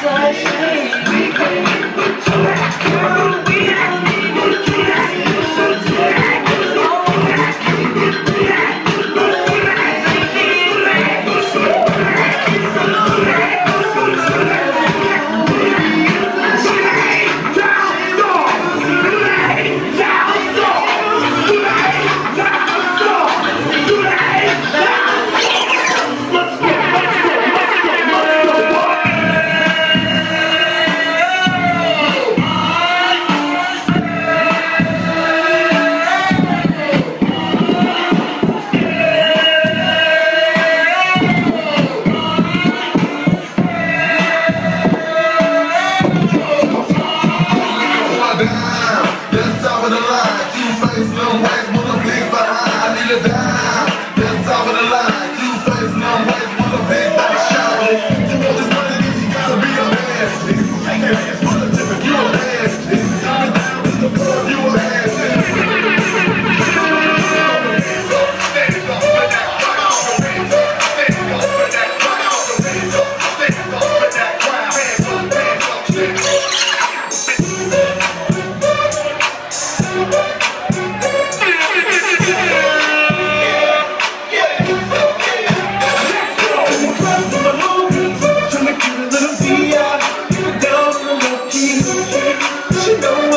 such the line. You face no white She knows